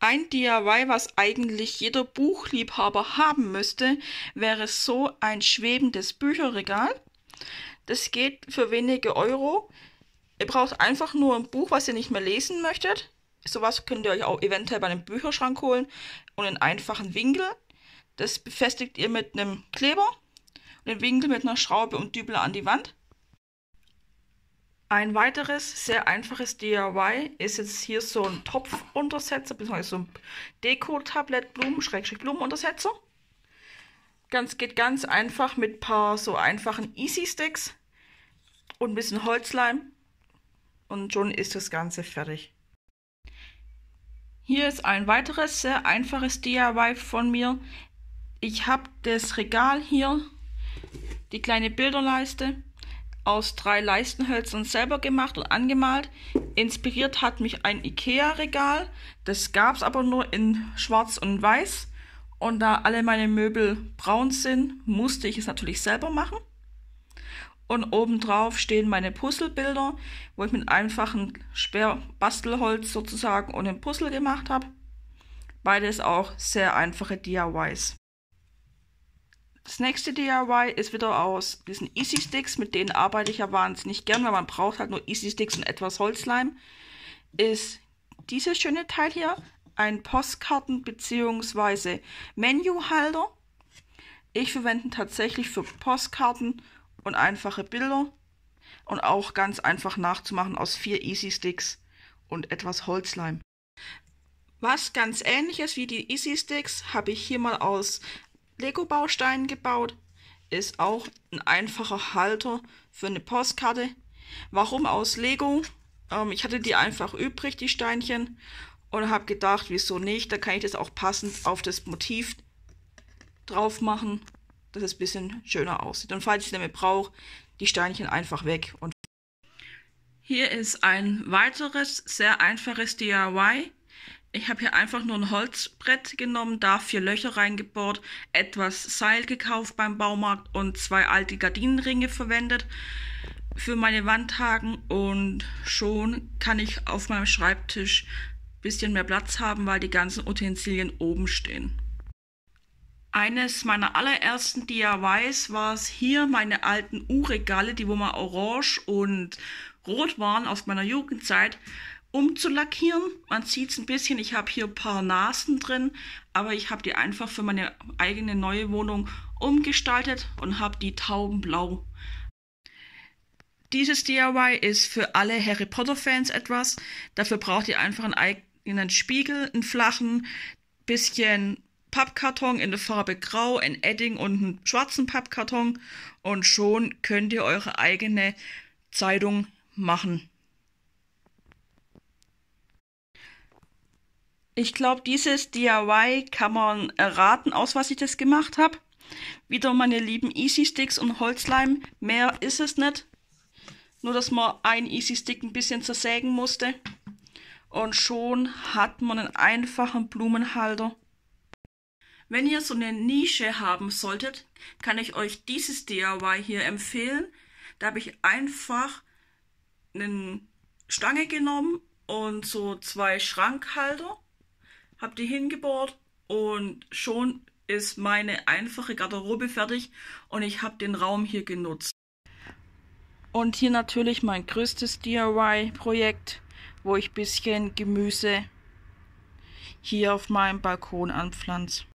Ein DIY, was eigentlich jeder Buchliebhaber haben müsste, wäre so ein schwebendes Bücherregal. Das geht für wenige Euro. Ihr braucht einfach nur ein Buch, was ihr nicht mehr lesen möchtet. Sowas könnt ihr euch auch eventuell bei einem Bücherschrank holen und einen einfachen Winkel. Das befestigt ihr mit einem Kleber und den Winkel mit einer Schraube und Dübel an die Wand. Ein weiteres sehr einfaches DIY ist jetzt hier so ein Topfuntersetzer, beziehungsweise so ein Deko-Tablett Blumen, Schrägstrich Blumenuntersetzer. Ganz, geht ganz einfach mit ein paar so einfachen Easy Sticks und ein bisschen Holzleim und schon ist das Ganze fertig. Hier ist ein weiteres sehr einfaches DIY von mir. Ich habe das Regal hier, die kleine Bilderleiste aus drei Leistenhölzern selber gemacht und angemalt. Inspiriert hat mich ein Ikea-Regal. Das gab es aber nur in schwarz und weiß. Und da alle meine Möbel braun sind, musste ich es natürlich selber machen. Und obendrauf stehen meine Puzzlebilder, wo ich mit einfachem Sperrbastelholz sozusagen und einem Puzzle gemacht habe. Beides auch sehr einfache DIYs. Das nächste DIY ist wieder aus diesen Easy Sticks, mit denen arbeite ich ja wahnsinnig gern, weil man braucht halt nur Easy Sticks und etwas Holzleim. Ist dieses schöne Teil hier ein Postkarten- bzw. Menuhalter. Ich verwende tatsächlich für Postkarten und einfache Bilder und auch ganz einfach nachzumachen aus vier Easy Sticks und etwas Holzleim. Was ganz ähnliches wie die Easy Sticks habe ich hier mal aus Lego-Bausteinen gebaut. Ist auch ein einfacher Halter für eine Postkarte. Warum aus Lego? Ähm, ich hatte die einfach übrig, die Steinchen. Und habe gedacht, wieso nicht? Da kann ich das auch passend auf das Motiv drauf machen, dass es ein bisschen schöner aussieht. Und falls ich damit brauche, die Steinchen einfach weg. Und hier ist ein weiteres sehr einfaches DIY. Ich habe hier einfach nur ein Holzbrett genommen, da vier Löcher reingebohrt, etwas Seil gekauft beim Baumarkt und zwei alte Gardinenringe verwendet für meine Wandhaken und schon kann ich auf meinem Schreibtisch ein bisschen mehr Platz haben, weil die ganzen Utensilien oben stehen. Eines meiner allerersten DIYs war es hier meine alten U-Regale, die wo mal orange und rot waren aus meiner Jugendzeit umzulackieren. Man sieht es ein bisschen, ich habe hier ein paar Nasen drin, aber ich habe die einfach für meine eigene neue Wohnung umgestaltet und habe die taubenblau. Dieses DIY ist für alle Harry Potter Fans etwas. Dafür braucht ihr einfach einen eigenen Spiegel, einen flachen, bisschen Pappkarton in der Farbe Grau, ein Edding und einen schwarzen Pappkarton und schon könnt ihr eure eigene Zeitung machen. Ich glaube, dieses DIY kann man erraten, aus was ich das gemacht habe. Wieder meine lieben Easy Sticks und Holzleim. Mehr ist es nicht. Nur, dass man ein Easy Stick ein bisschen zersägen musste. Und schon hat man einen einfachen Blumenhalter. Wenn ihr so eine Nische haben solltet, kann ich euch dieses DIY hier empfehlen. Da habe ich einfach eine Stange genommen und so zwei Schrankhalter habe die hingebohrt und schon ist meine einfache Garderobe fertig und ich habe den Raum hier genutzt. Und hier natürlich mein größtes DIY-Projekt, wo ich bisschen Gemüse hier auf meinem Balkon anpflanze.